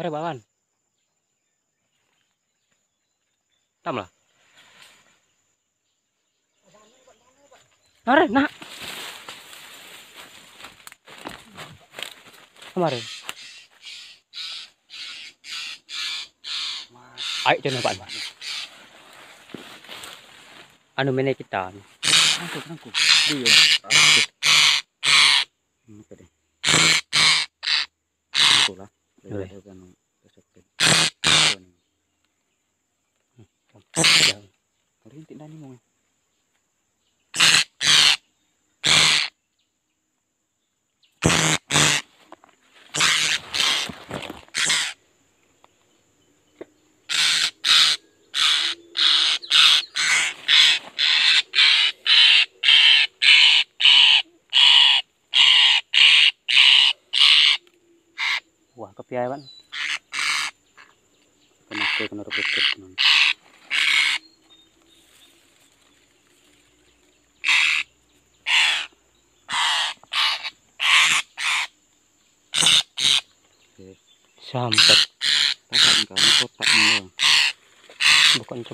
Mari bawan. Tam lah. Mari, nak. Kemarin. Ayo jangan. Anu mana kita? Nangkuk lah. Kan ini tidak nih mau.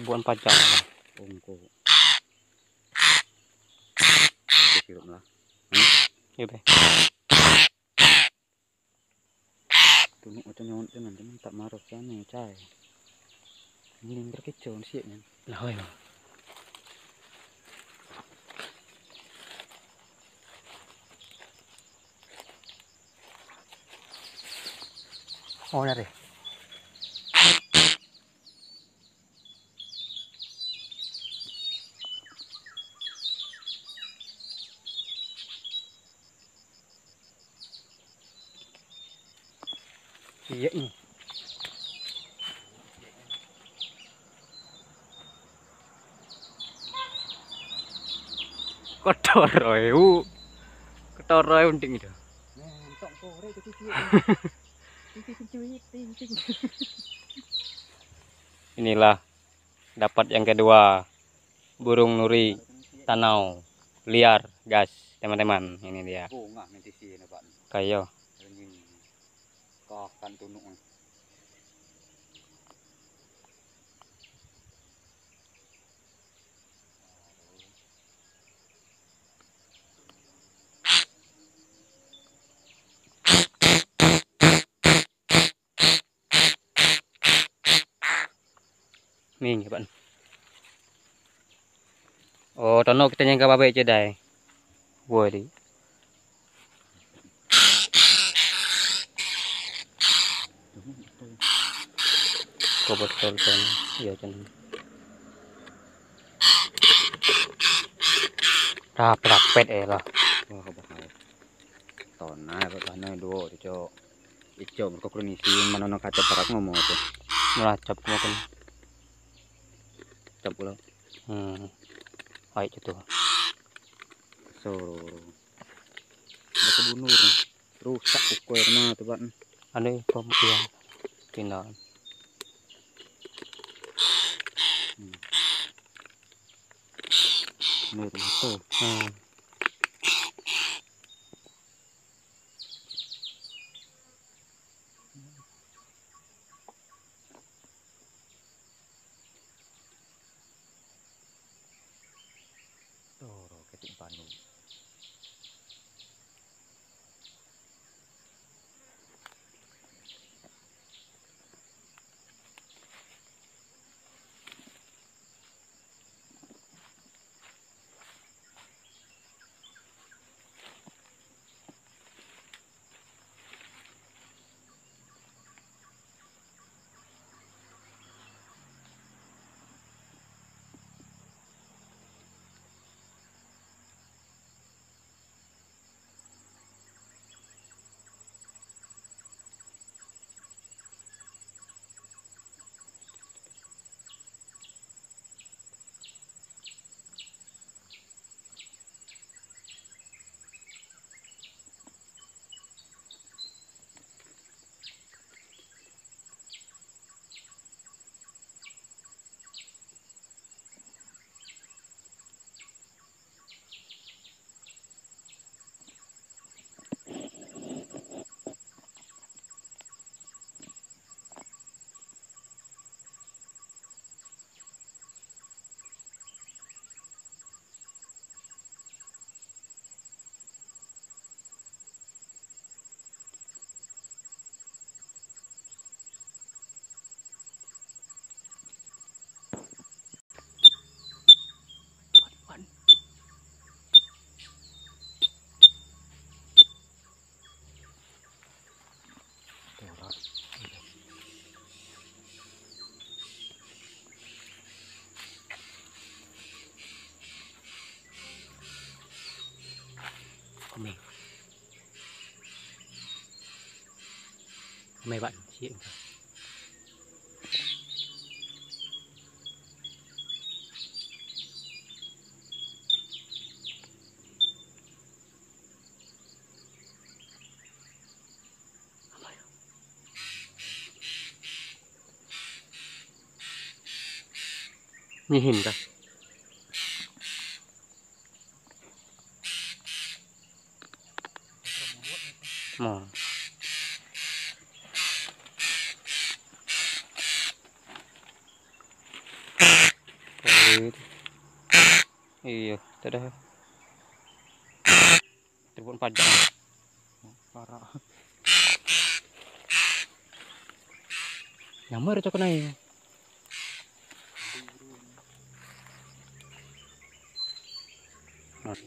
Pajak lah. Ongko. Sirup lah. Iya be. Tunuk macam nyawan teman teman tak marah sana cai. Ini berkecau sih kan. Lah hoy. Oh, nari. Iya ini. Kotor roy. Uh. Kotor roy unting itu. Mentok sore. Inilah dapat yang kedua. Burung nuri tanau liar, gas, teman-teman. Ini dia. Kayo. Kakan to noon. Mình các bạn. Ồ, tao nó cái tên nhanh các ba bệ chơi đầy. Vừa. Botol kan. Iya kan. Rap rapet eh lah. Wah, bahaya. Tona, bahana dua dico. Ijo mereka kronisi mana nak kaca perak ngomong tuh. Melacap makan. Cap pula. Hmm. Baik itu. So. Ada kebunur nih. Rusak ukuer mah tuh Pak. Ada pemutihan. Pindah. Ini tuh tuh. Hmm. Toro may bận chị nhìn hình coi nos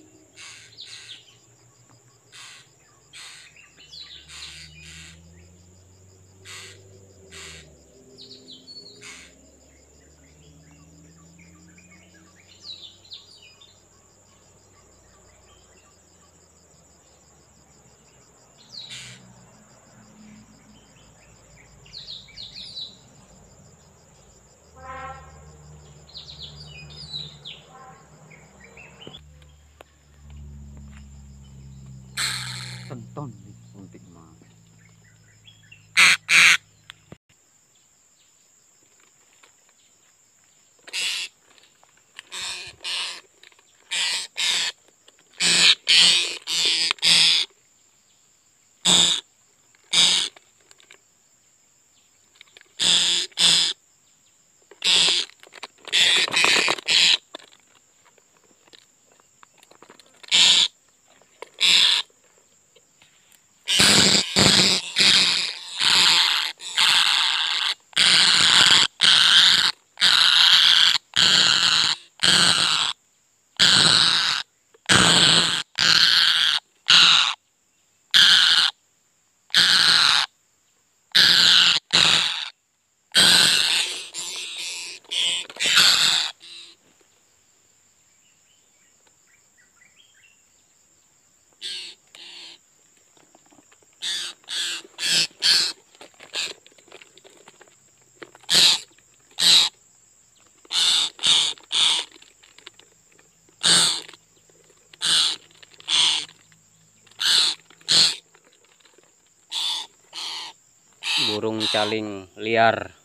caling liar.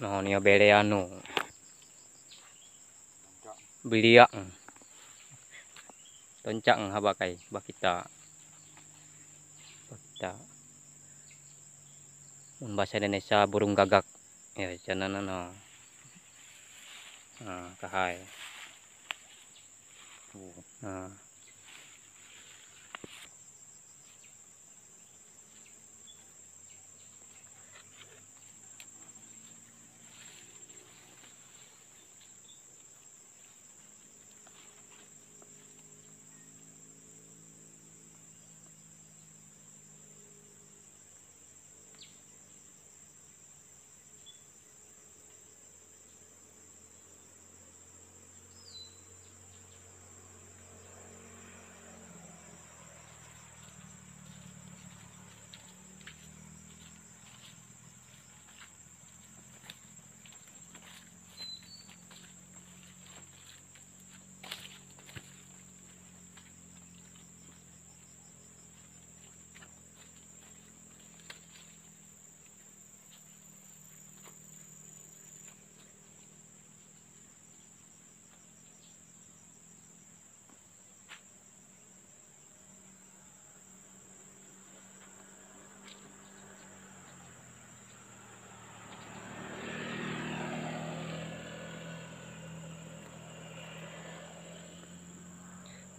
No, niya bere Biliak. Toncak haba kai bakita. Bakita. Bahasa Indonesia burung gagak. Ya, jangan no. Ah, kahai. tuh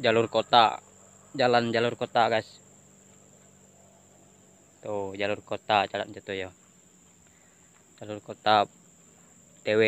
Jalur kota. Jalan jalur kota, guys. tuh jalur kota jalan jatuh ya jalur kota TW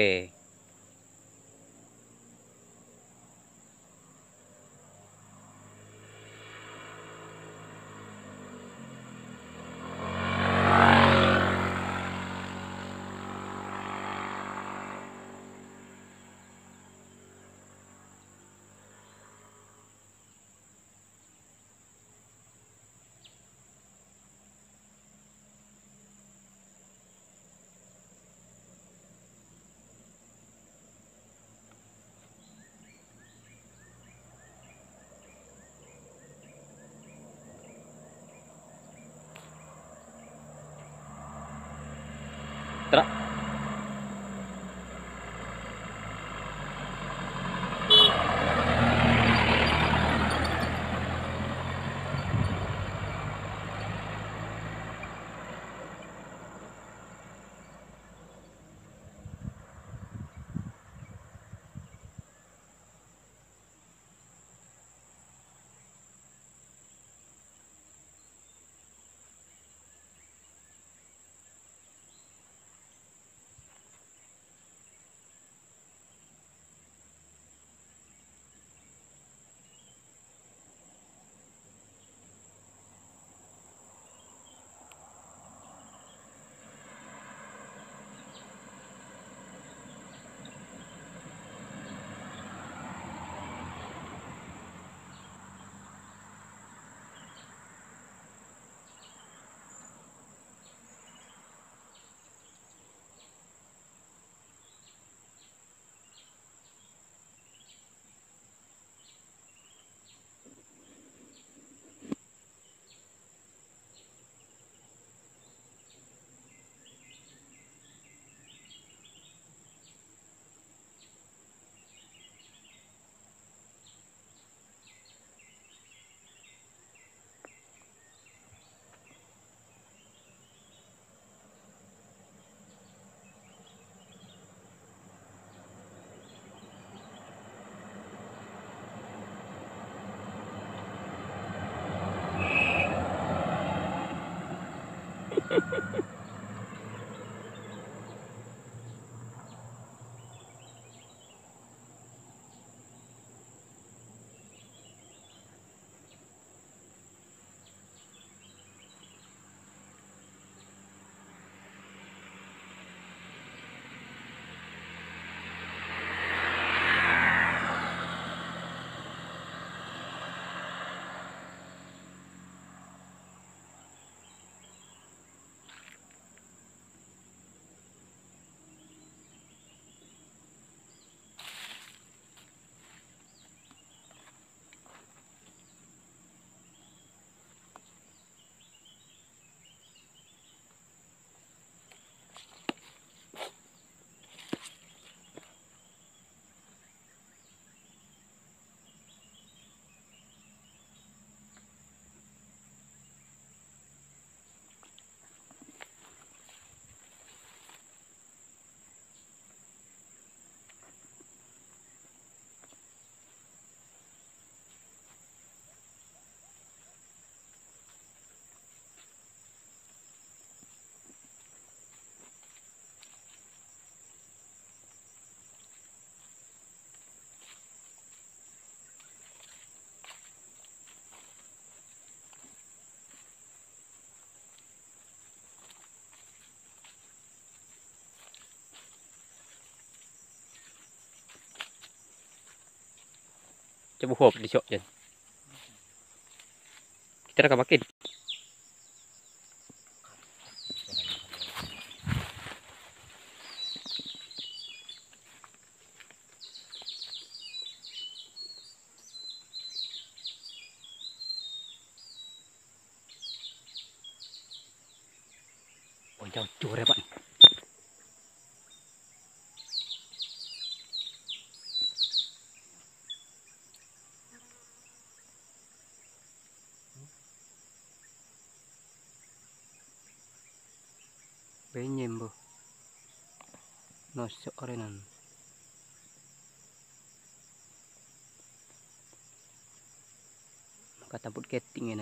Ha ha ha. Coba hop di jen. Kita rekam makin. Nosok orenan. Kata put keting ya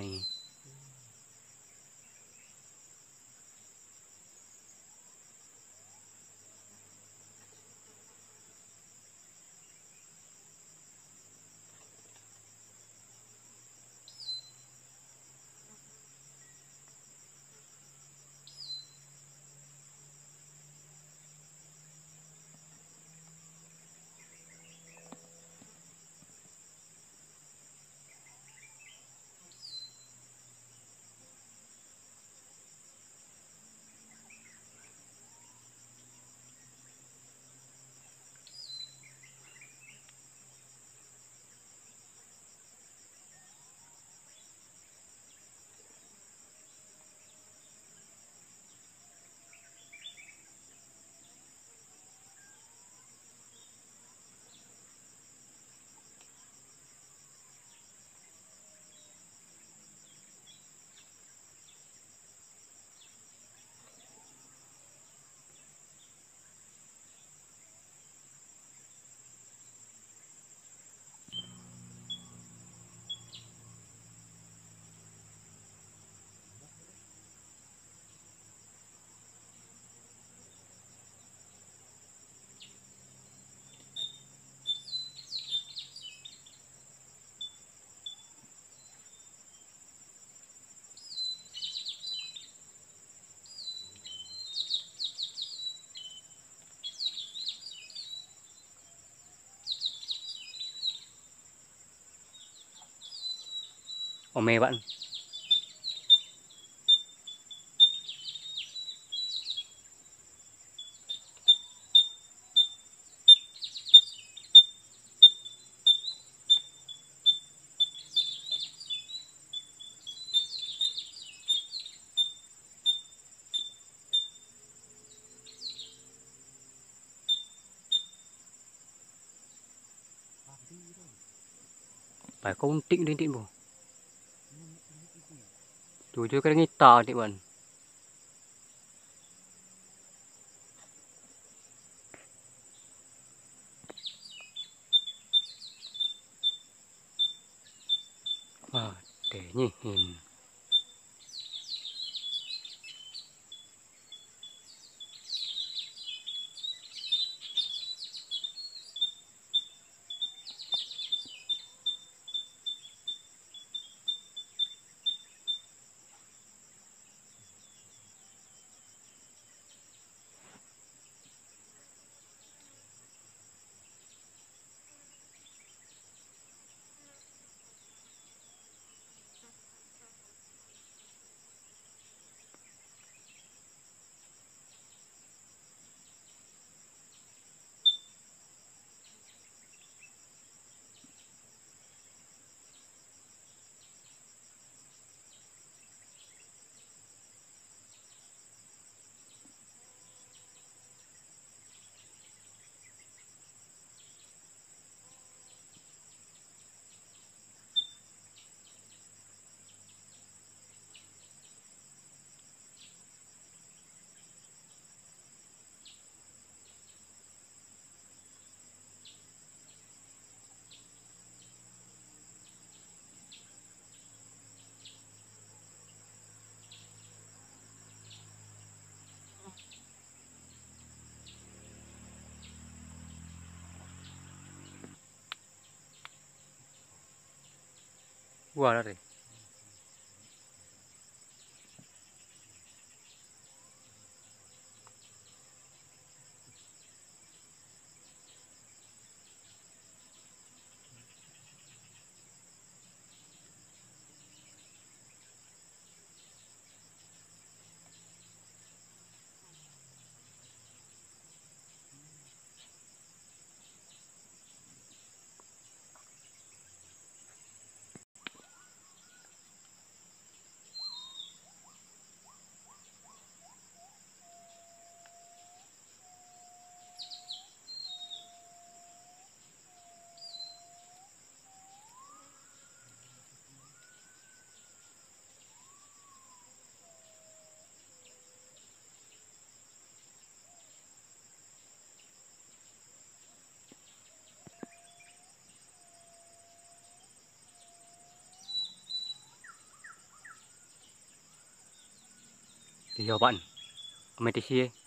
ome bạn. Phải không? Tịnh đến tịnh bò Tujuh kali ngita dik wan. Wah, deh nyihin. Wah, ada deh. Iya, Pak.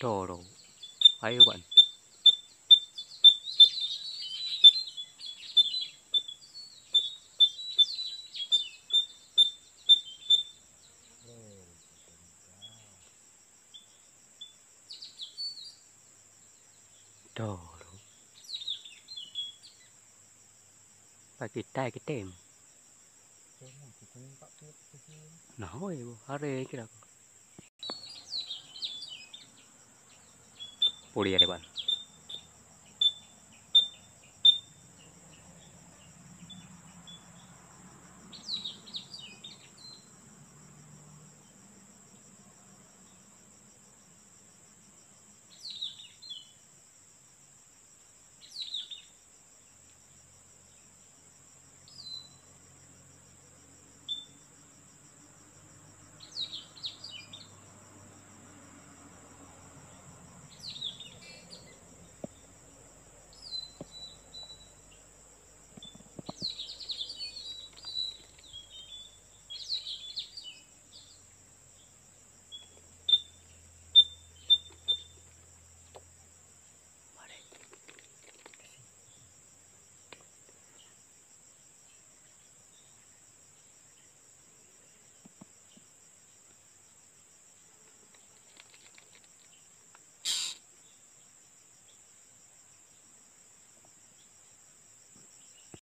trồ đồ thấy không bạn? Đồ đúng và chỉ tay cái tem Nói rồi hả rê cái đó. Ada ban.